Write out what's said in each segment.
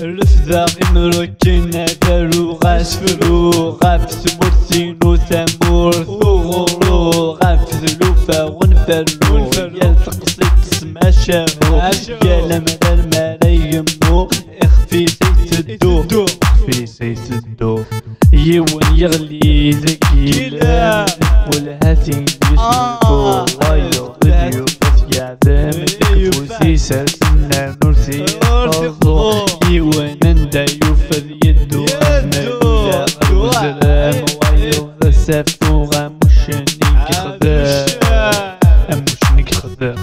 رفذا مركنا دارو غاسفلو غافس مرسينو ثمور ثغرو غافس لوفا ونفرلو يلتق صيت تسمع شافو يا لما الملايمو إخفي سيتدو. إخفي سيتدو. يون يغلي ذكي لا والهاتين يسلكو وايو فيديو بس يا سلسلنا مبلا غزلام وايو غسفو غمشني خذا امشني خذا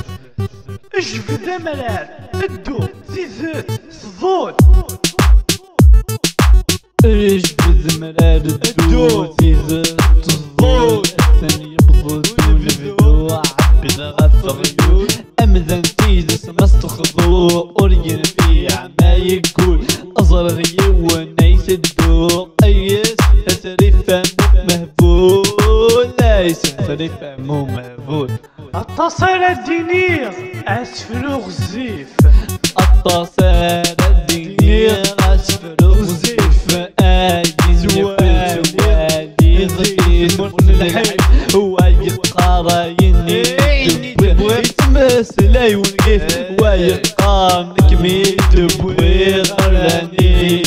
اش بدا ملال ادو زيزت صفوت إيش بزمرار الدو زيزت صفوت الثاني يبغض الفيديو عبد غفغيو امذن تيزس مستخضو اورين في ما يقول اصغر ونيس الدو ايس اسرفة مهبول ليس اسرفة مو مهبول. التصوير الدينية أسفل غزيف التصار الدنيا أسفل زوالي والي ضيف منلحي هو يقاريني يتمس لا يونقف ويقام كمي تبوي غراني